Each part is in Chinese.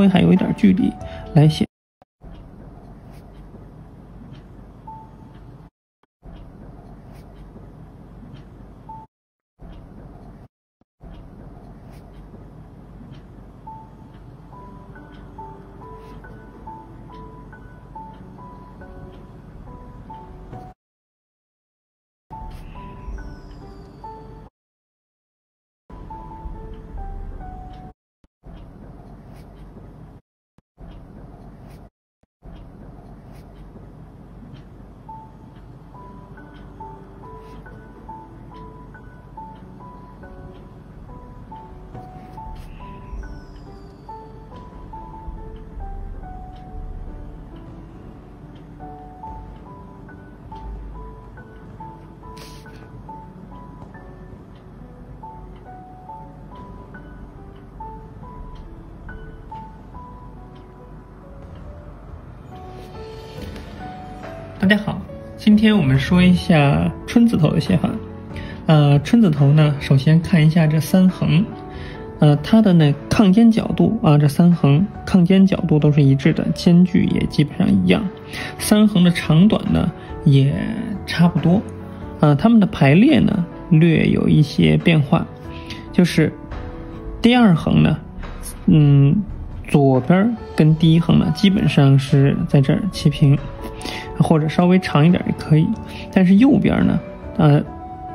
微还有一点距离来写。大家好，今天我们说一下春字头的写法。呃，春字头呢，首先看一下这三横，呃，它的那抗尖角度啊，这三横抗尖角度都是一致的，间距也基本上一样。三横的长短呢也差不多，啊，它们的排列呢略有一些变化，就是第二横呢，嗯，左边跟第一横呢基本上是在这儿齐平。或者稍微长一点也可以，但是右边呢，呃，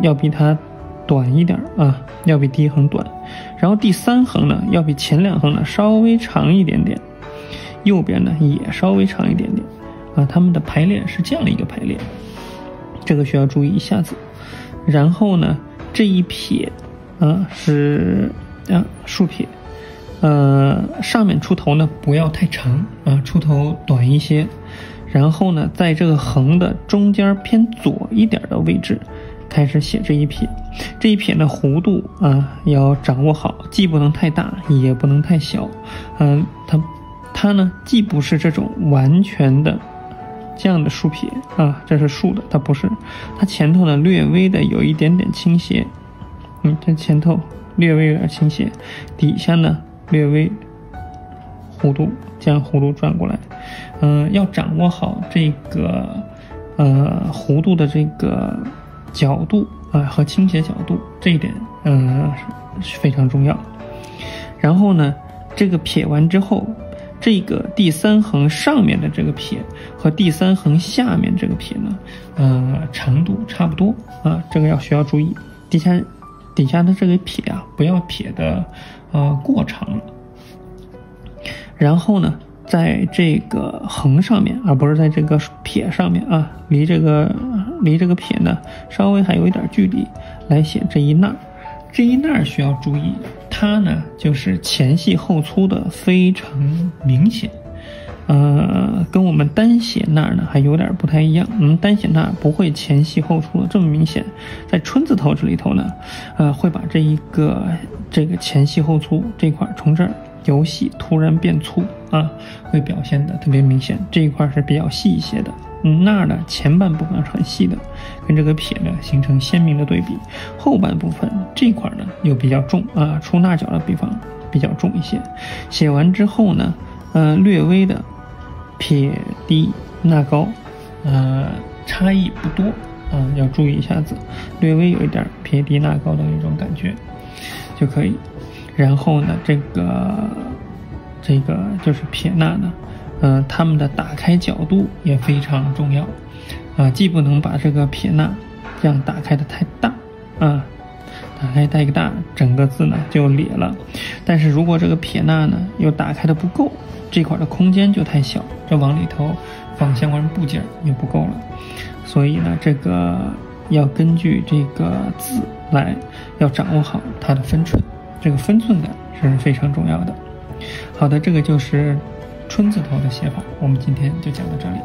要比它短一点啊，要比第一横短。然后第三横呢，要比前两横呢稍微长一点点，右边呢也稍微长一点点啊。它们的排列是这样的一个排列，这个需要注意一下子。然后呢，这一撇啊是啊竖撇，呃，上面出头呢不要太长啊，出头短一些。然后呢，在这个横的中间偏左一点的位置，开始写这一撇。这一撇的弧度啊，要掌握好，既不能太大，也不能太小。嗯，它，它呢，既不是这种完全的这样的竖撇啊，这是竖的，它不是。它前头呢，略微的有一点点倾斜。嗯，它前头略微有点倾斜，底下呢，略微。弧度将弧度转过来，嗯，要掌握好这个呃弧度的这个角度啊和倾斜角度这一点，嗯是非常重要。然后呢，这个撇完之后，这个第三横上面的这个撇和第三横下面这个撇呢，呃，长度差不多啊，这个要需要注意。底下底下的这个撇啊，不要撇的呃过长了。然后呢，在这个横上面，而不是在这个撇上面啊，离这个离这个撇呢稍微还有一点距离，来写这一捺。这一捺需要注意，它呢就是前细后粗的非常明显，呃，跟我们单写捺呢还有点不太一样。我们单写捺不会前细后粗的这么明显，在春字头这里头呢，呃，会把这一个这个前细后粗这块从这儿。由细突然变粗啊，会表现的特别明显。这一块是比较细一些的，嗯，那儿呢前半部分是很细的，跟这个撇呢形成鲜明的对比。后半部分这块呢又比较重啊，出捺角的地方比较重一些。写完之后呢，呃，略微的撇低捺高，呃，差异不多啊，要注意一下子，略微有一点撇低捺高的那种感觉就可以。然后呢，这个这个就是撇捺呢，嗯，它们的打开角度也非常重要，啊，既不能把这个撇捺这样打开的太大，啊，打开太大，整个字呢就咧了。但是如果这个撇捺呢又打开的不够，这块的空间就太小，这往里头放相关部件又不够了。所以呢，这个要根据这个字来，要掌握好它的分寸。这个分寸感是非常重要的。好的，这个就是春字头的写法，我们今天就讲到这里。